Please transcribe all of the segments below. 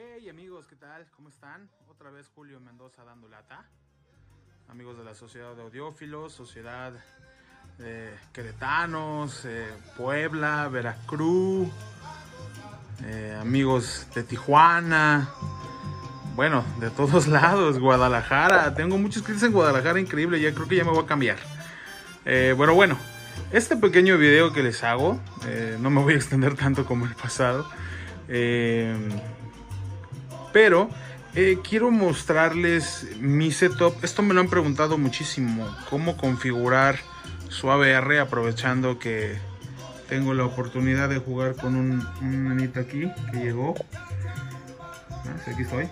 Hey amigos, ¿qué tal? ¿Cómo están? Otra vez Julio Mendoza dando lata. Amigos de la Sociedad de Audiófilos, Sociedad de Queretanos, eh, Puebla, Veracruz, eh, amigos de Tijuana, bueno, de todos lados, Guadalajara. Tengo muchos clientes en Guadalajara, increíble, ya creo que ya me voy a cambiar. Eh, bueno, bueno, este pequeño video que les hago, no me voy a extender tanto como el pasado. Pero eh, quiero mostrarles mi setup. Esto me lo han preguntado muchísimo. Cómo configurar su AVR aprovechando que tengo la oportunidad de jugar con un, un aquí que llegó. Ah, aquí estoy.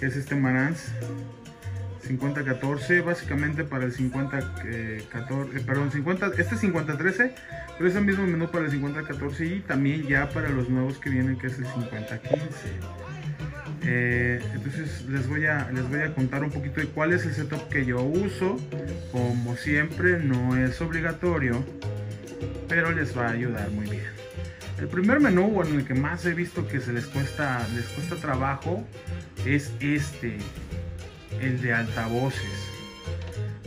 Que es este Marantz 5014, básicamente para el 5014, eh, perdón, 50, este es 5013, pero es el mismo menú para el 5014 y también ya para los nuevos que vienen que es el 5015. Eh, entonces les voy, a, les voy a contar un poquito de cuál es el setup que yo uso. Como siempre no es obligatorio, pero les va a ayudar muy bien. El primer menú, bueno, el que más he visto que se les cuesta, les cuesta trabajo es este, el de altavoces.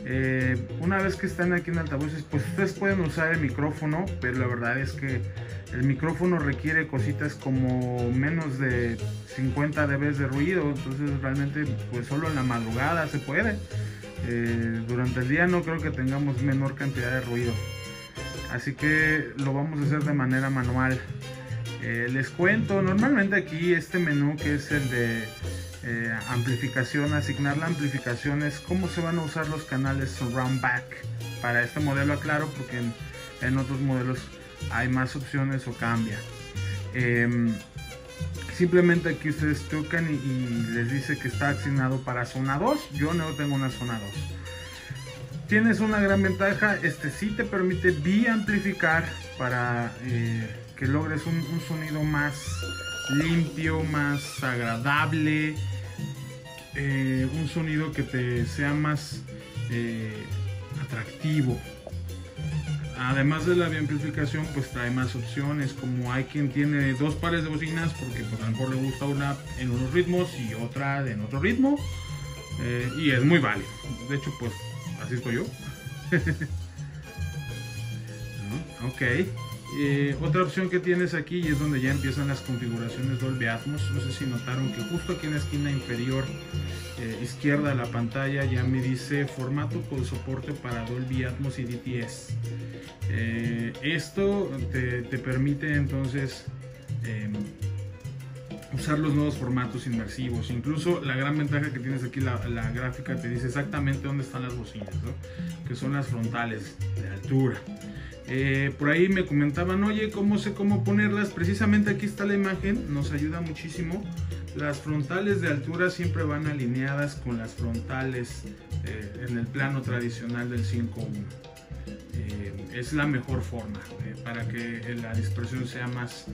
Eh, una vez que están aquí en altavoces, pues ustedes pueden usar el micrófono, pero la verdad es que el micrófono requiere cositas como menos de 50 dB de ruido, entonces realmente pues solo en la madrugada se puede. Eh, durante el día no creo que tengamos menor cantidad de ruido. Así que lo vamos a hacer de manera manual. Eh, les cuento, normalmente aquí este menú que es el de eh, amplificación, asignar la amplificación es cómo se van a usar los canales surround back para este modelo, aclaro, porque en, otros modelos hay más opciones o cambia. Em, simplemente aquí ustedes tocan y, les dice que está asignado para zona 2. Yo no tengo una zona 2. Tienes una gran ventaja, este sí te permite bi-amplificar para eh, que logres un, sonido más limpio, más agradable, eh, un sonido que te sea más eh, atractivo. Además de la amplificación, pues trae más opciones, como hay quien tiene dos pares de bocinas, porque pues, a lo mejor le gusta una en unos ritmos y otra en otro ritmo, eh, y es muy válido. De hecho, pues así estoy yo. ok. Eh, otra opción que tienes aquí y es donde ya empiezan las configuraciones Dolby Atmos. No sé si notaron que justo aquí en la esquina inferior eh, izquierda de la pantalla ya me dice formato con soporte para Dolby Atmos y DTS. Eh, esto te, permite entonces em, usar los nuevos formatos inmersivos. Incluso la gran ventaja que tienes aquí, la, la gráfica te dice exactamente dónde están las bocinas, que son las frontales de altura. Eh, por ahí me comentaban, oye, ¿cómo sé cómo ponerlas? Precisamente aquí está la imagen, nos ayuda muchísimo. Las frontales de altura siempre van alineadas con las frontales eh, en el plano tradicional del 5.1. Eh, es la mejor forma para que la dispersión sea más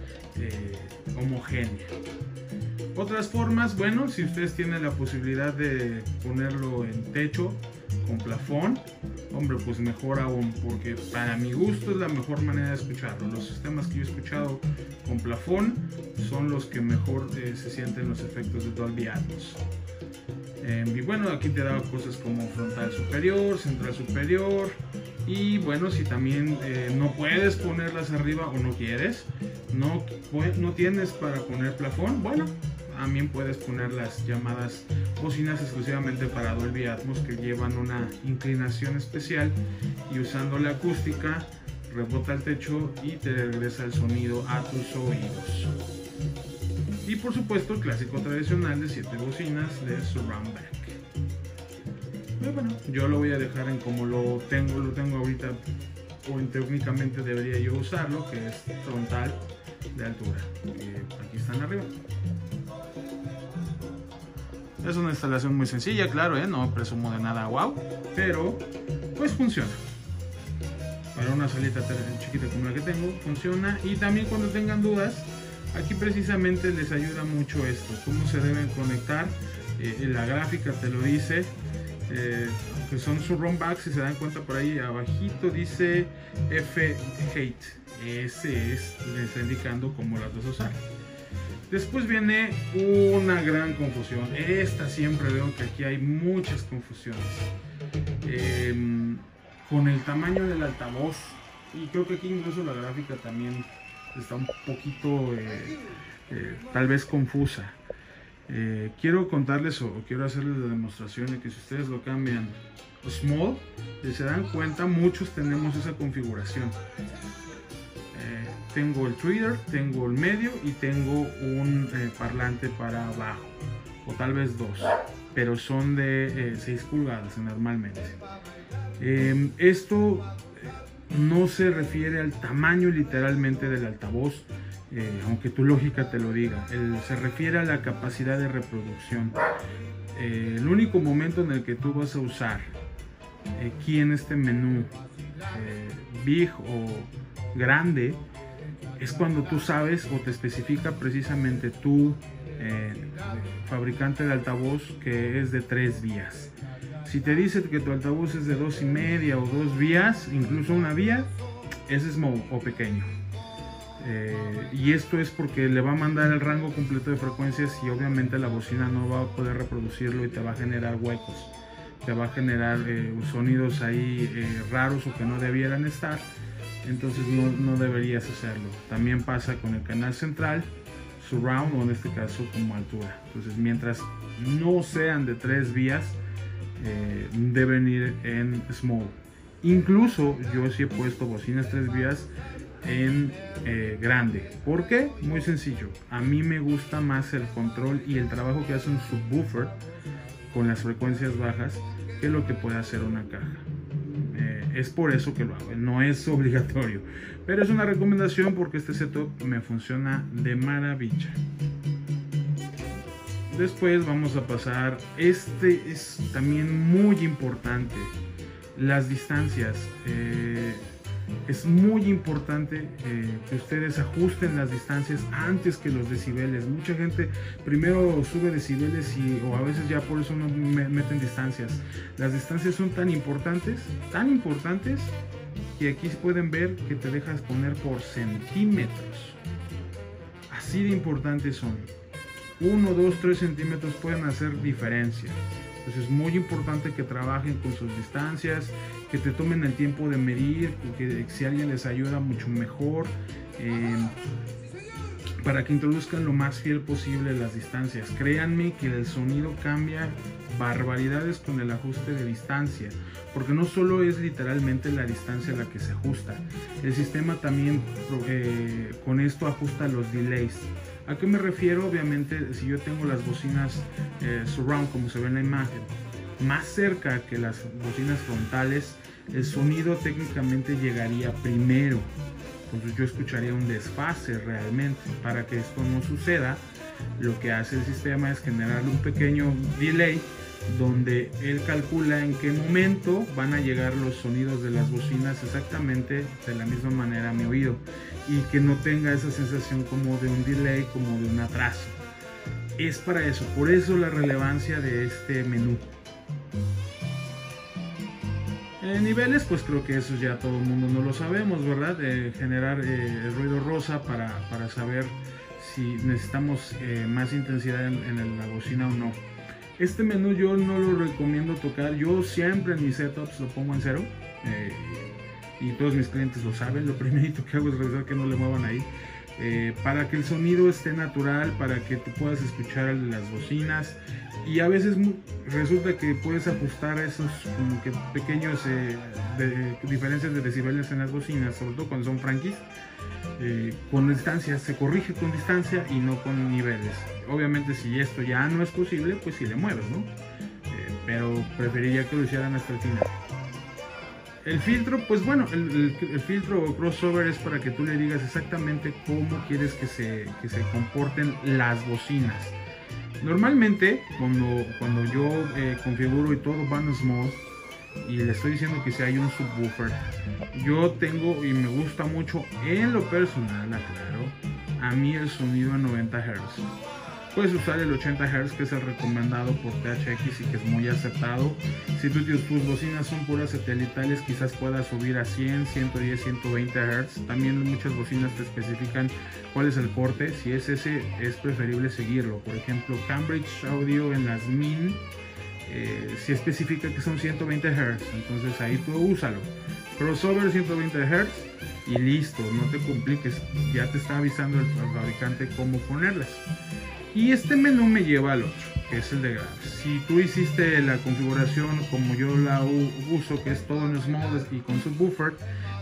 homogénea. Otras formas, bueno, si ustedes tienen la posibilidad de ponerlo en techo, con plafón, hombre, pues mejor aún, porque para mi gusto es la mejor manera de escucharlo. Los sistemas que yo he escuchado con plafón son los que mejor eh, se sienten los efectos de Dolby Atmos. Em, y bueno, aquí te da cosas como frontal superior, central superior. Y bueno, si también eh, no puedes ponerlas arriba o no quieres, no, no tienes para poner plafón, bueno, también puedes poner las llamadas bocinas exclusivamente para Dolby Atmos que llevan una inclinación especial y usando la acústica rebota el techo y te regresa el sonido a tus oídos. Y por supuesto el clásico tradicional de 7 bocinas de Surround Back. bueno, yo lo voy a dejar en como lo tengo, lo tengo ahorita o técnicamente debería yo usarlo, que es frontal de altura. aquí están arriba. Es una instalación muy sencilla, claro, ¿eh? no presumo de nada wow, pero pues funciona. Para una salita chiquita como la que tengo, funciona. Y también cuando tengan dudas, aquí precisamente les ayuda mucho esto, cómo se deben conectar. Eh, la gráfica te lo dice, eh, son su backs si se dan cuenta por ahí abajito dice F hate ese es le está indicando cómo las dos usar Después viene una gran confusión. Esta siempre veo que aquí hay muchas confusiones. Em, con el tamaño del altavoz. Y creo que aquí incluso la gráfica también está un poquito eh, eh, tal vez confusa. Eh, quiero contarles o quiero hacerles la demostración de que si ustedes lo cambian small, si se dan cuenta, muchos tenemos esa configuración tengo el Twitter, tengo el medio y tengo un eh, parlante para abajo, o tal vez dos, pero son de 6 eh, pulgadas normalmente. Em, esto eh, no se refiere al tamaño literalmente del altavoz, aunque tu lógica te lo diga, se refiere a la capacidad de reproducción. el único momento en el que tú vas a usar aquí en este menú big o grande es cuando tú sabes o te especifica precisamente tu eh, fabricante de altavoz que es de tres vías. Si te dice que tu altavoz es de dos y media o dos vías, incluso una vía, es small o pequeño. Eh, y esto es porque le va a mandar el rango completo de frecuencias y obviamente la bocina no va a poder reproducirlo y te va a generar huecos. Te va a generar eh, sonidos ahí raros o que no debieran estar entonces no, deberías hacerlo. También pasa con el canal central, surround o en este caso como altura. Entonces mientras no sean de tres vías, eh, deben ir en small. Incluso yo sí he puesto bocinas tres vías en eh, grande. ¿Por qué? Muy sencillo. A mí me gusta más el control y el trabajo que hace un subwoofer con las frecuencias bajas que lo que puede hacer una caja es por eso que lo hago, no es obligatorio. Pero es una recomendación porque este setup me funciona de maravilla. Después vamos a pasar, este es también muy importante, las distancias. Eh, es muy importante eh, que ustedes ajusten las distancias antes que los decibeles. Mucha gente primero sube decibeles y o a veces ya por eso no meten distancias. Las distancias son tan importantes, tan importantes que aquí pueden ver que te dejas poner por centímetros. Así de importantes son. 1, 2, 3 centímetros pueden hacer diferencia. Entonces es muy importante que trabajen con sus distancias, que te tomen el tiempo de medir, que si alguien les ayuda mucho mejor, eh, para que introduzcan lo más fiel posible las distancias. Créanme que el sonido cambia barbaridades con el ajuste de distancia, porque no solo es literalmente la distancia la que se ajusta, el sistema también eh, con esto ajusta los delays. ¿A qué me refiero? Obviamente, si yo tengo las bocinas eh, surround, como se ve en la imagen, más cerca que las bocinas frontales, el sonido técnicamente llegaría primero. Entonces yo escucharía un desfase realmente. Para que esto no suceda, lo que hace el sistema es generar un pequeño delay donde él calcula en qué momento van a llegar los sonidos de las bocinas exactamente de la misma manera a mi oído y que no tenga esa sensación como de un delay, como de un atraso. Es para eso, por eso la relevancia de este menú. En niveles, pues creo que eso ya todo el mundo no lo sabemos, ¿verdad? De generar eh, el ruido rosa para, saber si necesitamos eh, más intensidad en la bocina o no. Este menú yo no lo recomiendo tocar. Yo siempre en mis setups lo pongo en cero. Eh, y todos mis clientes lo saben. Lo primerito que hago es revisar que no le muevan ahí. Eh, para que el sonido esté natural, para que tú puedas escuchar las bocinas. Y a veces resulta que puedes ajustar esos pequeños eh, diferencias de decibeles en las bocinas, sobre todo cuando son franquis eh, con distancia, se corrige con distancia y no con niveles. Obviamente si esto ya no es posible, pues si le mueves, ¿no? Eh, pero preferiría que lo hicieran hasta el final. El filtro, pues bueno, el, filtro crossover es para que tú le digas exactamente cómo quieres que se, que se comporten las bocinas. Normalmente, cuando, cuando yo eh, configuro y todo va en small, y le estoy diciendo que si hay un subwoofer, yo tengo y me gusta mucho en lo personal, aclaro, a mí el sonido a 90 Hz. Puedes usar el 80 Hz que es el recomendado por THX y que es muy aceptado. Si tus, tus bocinas son puras satelitales, quizás puedas subir a 100, 110, 120 Hz. También muchas bocinas te especifican cuál es el corte. Si es ese, es preferible seguirlo. Por ejemplo, Cambridge Audio en las MIN eh, si especifica que son 120 Hz, entonces ahí tú úsalo. Crossover 120 Hz y listo, no te compliques, ya te está avisando el fabricante cómo ponerlas. Y este menú me lleva al otro, que es el de graves. Si tú hiciste la configuración como yo la uso, que es todo en small y con subwoofer,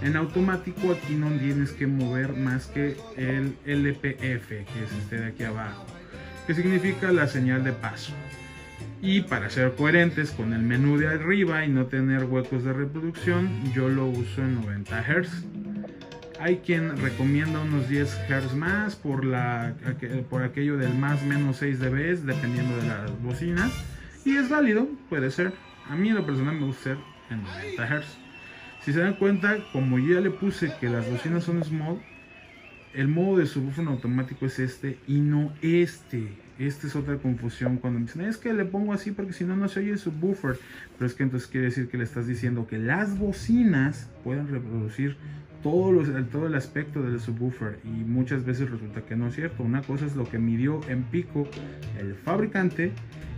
en automático aquí no tienes que mover más que el LPF, que es este de aquí abajo, que significa la señal de paso. Y para ser coherentes con el menú de arriba y no tener huecos de reproducción, yo lo uso en 90 Hz. Hay quien recomienda unos 10 Hz más por, la, por aquello del más menos 6 dB, dependiendo de las bocinas. Y es válido, puede ser. A mí en lo personal me gusta ser en 90 Hz. Si se dan cuenta, como ya le puse que las bocinas son small, el modo de subwoofer automático es este y no este. Esta es otra confusión cuando me dicen, es que le pongo así porque si no, no se oye el subwoofer. Pero es que entonces quiere decir que le estás diciendo que las bocinas pueden reproducir todo, todo el aspecto del subwoofer. Y muchas veces resulta que no es cierto. Una cosa es lo que midió en pico el fabricante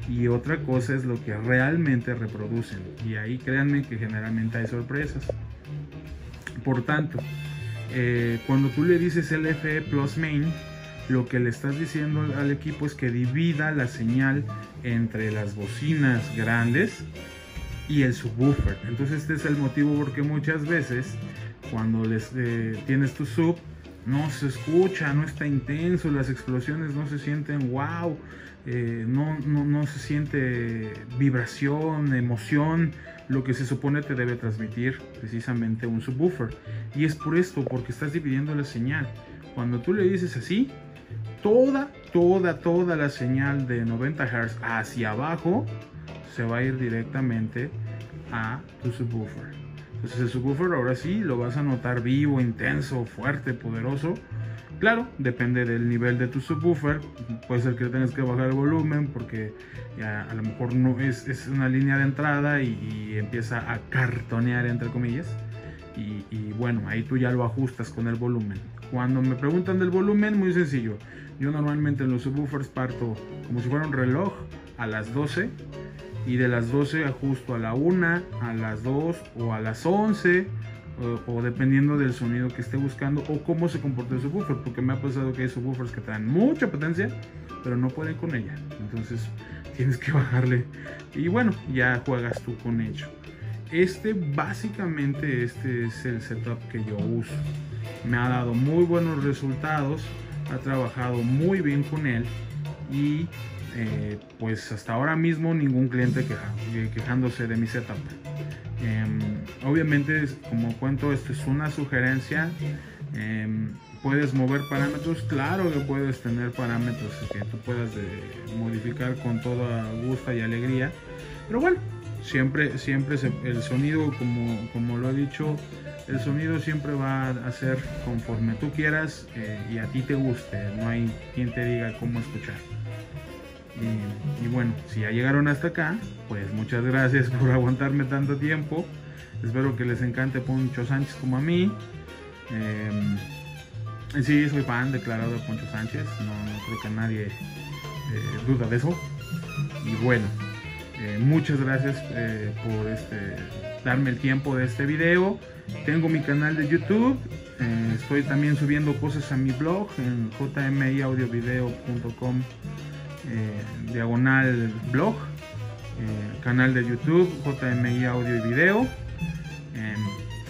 y otra cosa es lo que realmente reproducen. Y ahí créanme que generalmente hay sorpresas. Por tanto, eh, cuando tú le dices LFE Plus Main, lo que le estás diciendo al equipo es que divida la señal entre las bocinas grandes y el subwoofer. Entonces este es el motivo porque muchas veces cuando eh, tienes tu sub no se escucha, no está intenso, las explosiones no se sienten wow, eh, no, no, no se siente vibración, emoción, lo que se supone te debe transmitir precisamente un subwoofer. Y es por esto, porque estás dividiendo la señal. Cuando tú le dices así, toda, toda, toda la señal de 90 Hz hacia abajo se va a ir directamente a tu subwoofer. Entonces el subwoofer ahora sí lo vas a notar vivo, intenso, fuerte, poderoso. Claro, depende del nivel de tu subwoofer. Puede ser que tengas que bajar el volumen porque ya a lo mejor no es, es una línea de entrada y, empieza a cartonear entre comillas. Y, bueno, ahí tú ya lo ajustas con el volumen. Cuando me preguntan del volumen, muy sencillo. Yo normalmente en los subwoofers parto como si fuera un reloj a las 12 y de las 12 ajusto a la 1, a las 2 o a las 11 o, dependiendo del sonido que esté buscando o cómo se comporta el subwoofer porque me ha pasado que hay subwoofers que traen mucha potencia pero no pueden con ella entonces tienes que bajarle y bueno ya juegas tú con ello este básicamente este es el setup que yo uso me ha dado muy buenos resultados ha trabajado muy bien con él y eh, pues hasta ahora mismo ningún cliente quejándose de mi setup. Em, obviamente, como cuento, esto es una sugerencia. Em, puedes mover parámetros, claro que puedes tener parámetros que tú puedas eh, modificar con toda gusto y alegría. Pero bueno, siempre, siempre el sonido, como, como lo he dicho, el sonido siempre va a ser conforme tú quieras eh, y a ti te guste. No hay quien te diga cómo escuchar. Y, bueno, si ya llegaron hasta acá, pues muchas gracias por aguantarme tanto tiempo. Espero que les encante Poncho Sánchez como a mí. Eh, sí, soy fan declarado de Poncho Sánchez. No, creo que nadie eh, duda de eso. Y bueno, eh, muchas gracias eh, por este, darme el tiempo de este video. Tengo mi canal de YouTube. Eh, estoy también subiendo cosas a mi blog en jmiaudiovideo.com diagonal blog. canal de YouTube JMI Audio y Video.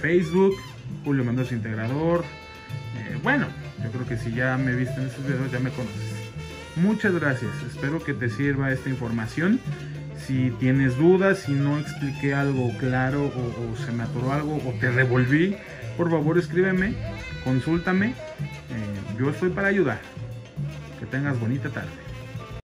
Facebook Julio Mendoza Integrador. bueno, yo creo que si ya me viste en esos videos ya me conoces. Muchas gracias. Espero que te sirva esta información. Si tienes dudas, si no expliqué algo claro o, se me atoró algo o te revolví, por favor escríbeme, consúltame. Eh, yo estoy para ayudar. Que tengas bonita tarde.